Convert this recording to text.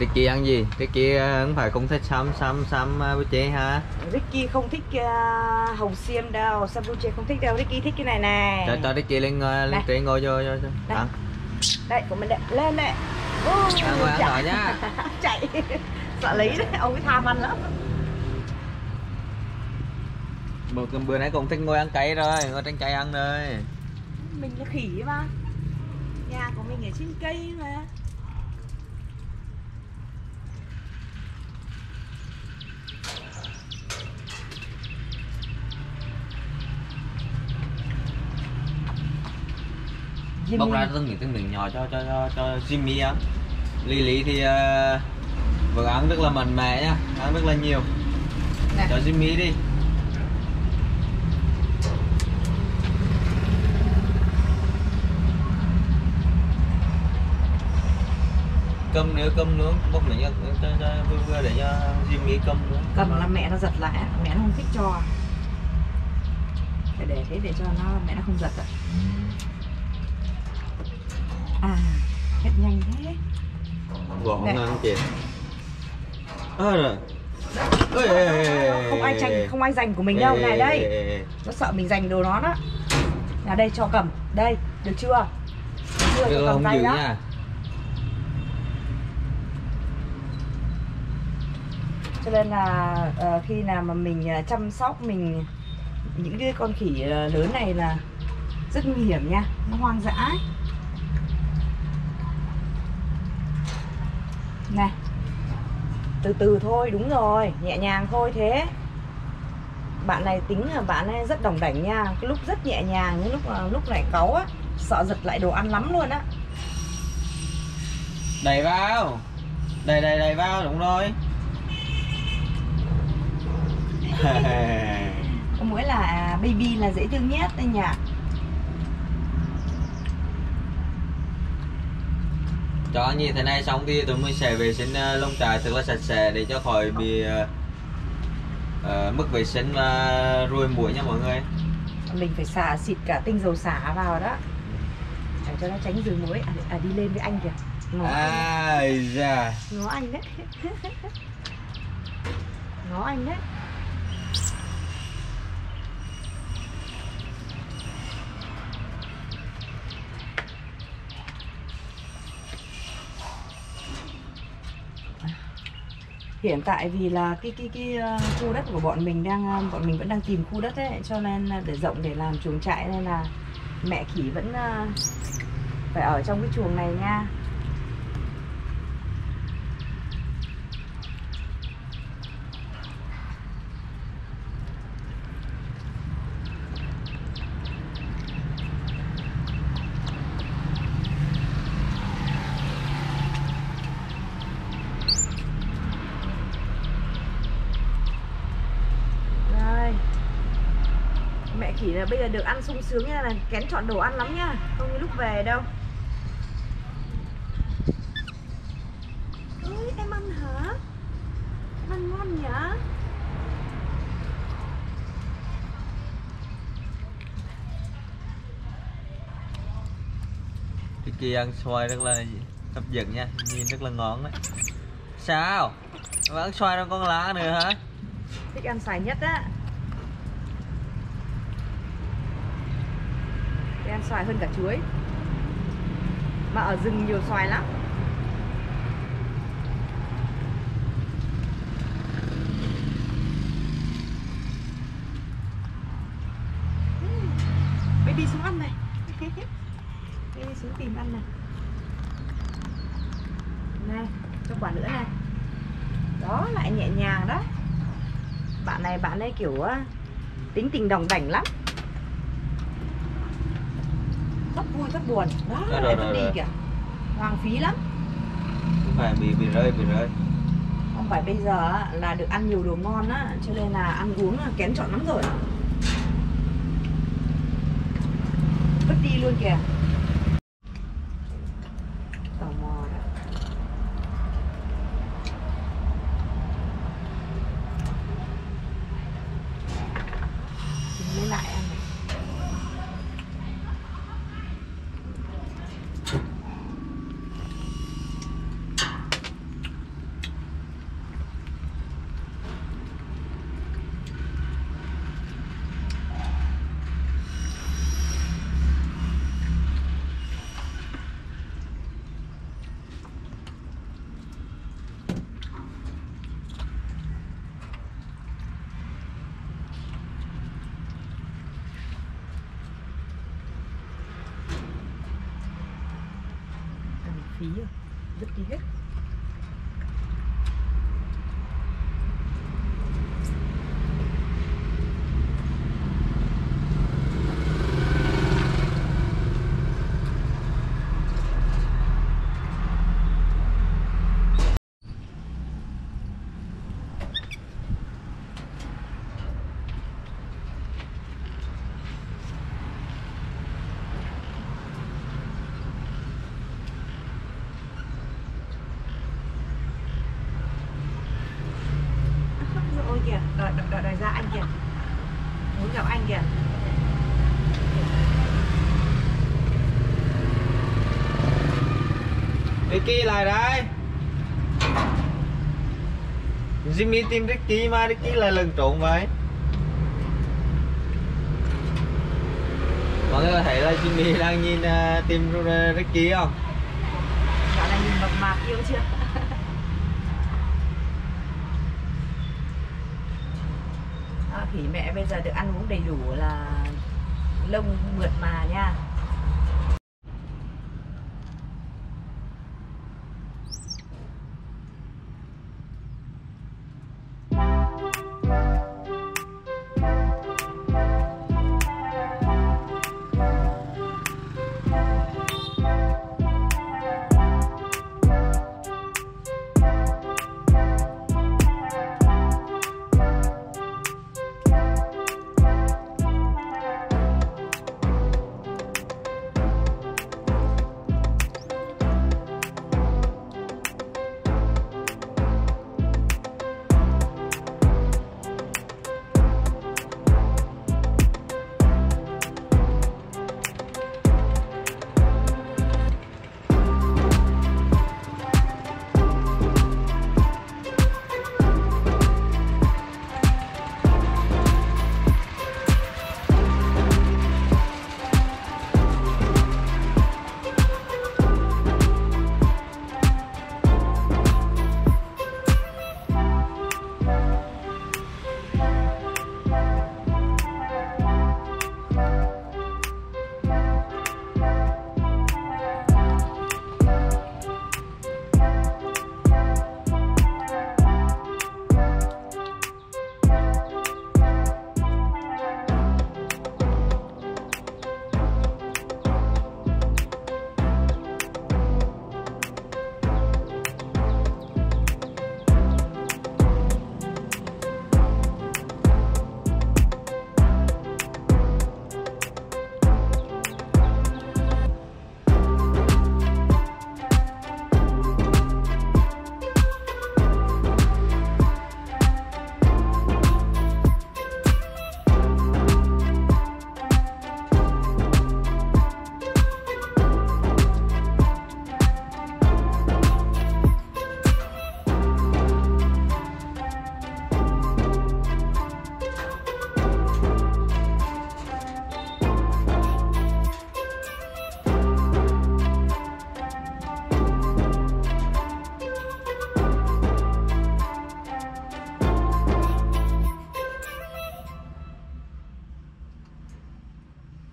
Ricky ăn gì? Ricky ờ, không phải không thích xăm xăm xăm với chế hả? Ricky không thích uh, hồng xiêm đâu Sambuche không thích đâu Ricky thích cái này này Cho cho Ricky lên ngồi lên trên ngồi vô vô cho. Đây. Ăn. đây của mình đây lên đây Ăn ngồi ăn chạy. rồi nhá. chạy sợ lấy đấy ông ấy tham ăn lắm Bữa, bữa nãy cũng thích ngồi ăn cay rồi, ngồi trên cây ăn rồi. mình là khỉ mà nhà của mình ở trên cây mà Jimmy. Bóc ra từng miếng từng miếng nhỏ cho cho cho cho Jimmy ăn. Lily thì uh, vừa ăn rất là mạnh mẽ nhá, ăn rất là nhiều. Này. Cho Jimmy đi. Cơm nữa cơm nướng bốc lại cho, cho, cho vừa vừa để cho Jimmy cơm nữa cầm là mẹ nó giật lại mẹ nó không thích cho. Phải để thế để cho nó mẹ nó không giật ạ. À hết nhanh thế. Gõ Nè. ngon kìa. Ơ rồi. Ê, ê, ê, ê, không ai tranh không ai giành của mình đâu. Này đây. nó sợ mình giành đồ nó đó. Là đây cho cầm. Đây được chưa? Được chưa? Được cầm không tay đó nha cho nên là uh, khi nào mà mình uh, chăm sóc mình những cái con khỉ uh, lớn này là rất nguy hiểm nha nó hoang dã ấy. này từ từ thôi đúng rồi nhẹ nhàng thôi thế. Bạn này tính là bạn ấy rất đồng đảnh nha cái lúc rất nhẹ nhàng cái lúc lúc này cáu á sợ giật lại đồ ăn lắm luôn á. Đẩy vào đẩy đẩy đẩy vào đúng rồi. có mỗi là baby là dễ thương nhất đây nhỉ? Cho như thế này xong thì tụi mình sẽ vệ sinh uh, lông trại thật là sạch sẽ để cho khỏi bị ờ, ờ, mất vệ sinh và ruồi muỗi nha mọi người. Mình phải xả xịt cả tinh dầu xả vào đó. Để cho nó tránh rừng muối à, à đi lên với anh kìa. Ngó anh, ai da. Ngó anh đấy. Ngó anh đấy hiện tại vì là cái cái cái ờ, khu đất của bọn mình đang ờ, bọn mình vẫn đang tìm khu đất ấy, cho nên để rộng để làm chuồng trại nên là mẹ khỉ vẫn ờ, phải ở trong cái chuồng này nha Đây. Khỉ là bây giờ được ăn sung sướng nha là kén chọn đồ ăn lắm nha Không như lúc về đâu. Ôi em ăn hả? Em ăn ngon nhỉ? cái kia ăn xoài rất là hấp dẫn nha nhìn rất là ngon đấy. Sao? Mà ăn xoài nó con lá nữa hả? Thích ăn xài nhất á Thích ăn xoài hơn cả chuối. Mà ở rừng nhiều xoài lắm. Baby xuống ăn này. Baby xuống tìm ăn này. Này, cho quả nữa này. Đó, lại nhẹ nhàng đó. Bạn này, bạn ấy kiểu tính tình đồng đảnh lắm. Rất vui, rất buồn. Đó, lại rồi, rồi, đi rồi. kìa. Hoàng phí lắm. Không phải bị bị rơi bị rơi. Không phải bây giờ là được ăn nhiều đồ ngon á Cho nên là ăn uống là kén chọn lắm rồi. Vứt đi luôn kìa Tò mò đó Xin lấy lại ăn này phí rồi rất đi hết rồi kìa đợi đợi đợi, ra anh kìa. Muốn gặp anh kìa. Ricky lại đây. Jimmy tìm Ricky mà Ricky lại lần trộn vậy. Mọi người có thấy là Jimmy đang nhìn uh, tìm uh, Ricky không? dạo này nhìn mập mạp yêu chưa à, khỉ mẹ bây giờ được ăn uống đầy đủ là lông mượt mà nha.